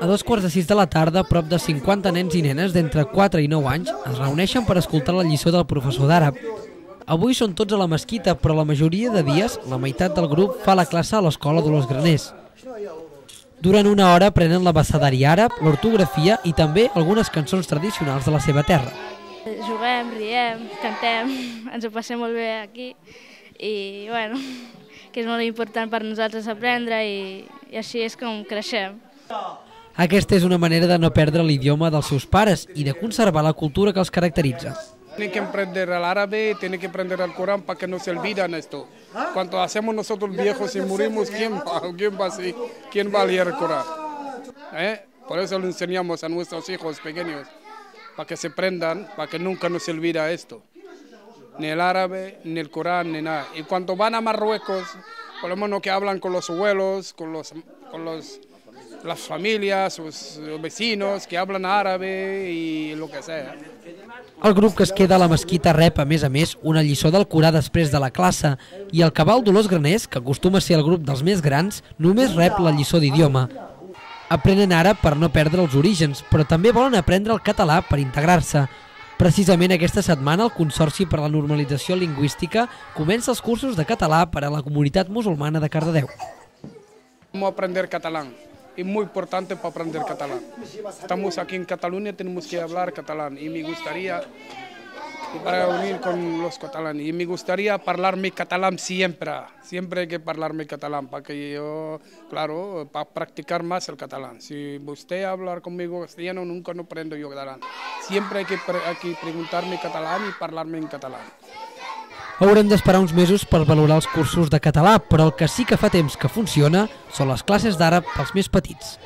A dos quarts de sis de la tarda, prop de 50 nens i nenes d'entre 4 i 9 anys es reuneixen per escoltar la lliçó del professor d'àrab. Avui són tots a la mesquita, però la majoria de dies la meitat del grup fa la classe a l'escola Dolors Graners. Durant una hora aprenen l'abecedari àrab, l'ortografia i també algunes cançons tradicionals de la seva terra. Juguem, riem, cantem, ens ho passem molt bé aquí i bueno, que és molt important per nosaltres aprendre i, i així és com creixem. Aquesta és una manera de no perdre l'idioma dels seus pares i de conservar la cultura que els caracteritza. Tienen que aprender el árabe, tienen que aprender el Corán para que no se olvidan esto. Cuando hacemos nosotros viejos y morimos, ¿quién va, quién va, así? ¿Quién va a leer el Corán? ¿Eh? Por eso lo enseñamos a nuestros hijos pequeños, para que se prendan, para que nunca nos se olvida esto. Ni el árabe, ni el Corán, ni nada. Y cuando van a Marruecos, por lo menos que hablan con los abuelos, con los, con los las familias, sus vecinos que hablan árabe y lo que sea. El grup que es queda a la mesquita rep, a més a més, una lliçó del Corà després de la classe i el cabal Dolors Graners, que acostuma a ser el grup dels més grans, només rep la lliçó d'idioma. Aprenen ara per no perdre els orígens, però també volen aprendre el català per integrar-se. Precisament aquesta setmana el Consorci per la Normalització Lingüística comença els cursos de català per a la comunitat musulmana de Cardedeu. Vamos a aprender catalán. Es muy importante para aprender catalán. Estamos aquí en Cataluña, tenemos que hablar catalán y me gustaría para unir con los catalanes y me gustaría hablarme catalán siempre, siempre hay que hablarme catalán para que yo, claro, para practicar más el catalán. Si usted hablar conmigo castellano, nunca no aprendo yo catalán. Siempre hay que, hay que preguntarme catalán y hablarme en catalán. Haurem d'esperar uns mesos per valorar els cursos de català, però el que sí que fa temps que funciona són les classes d'àrab pels més petits.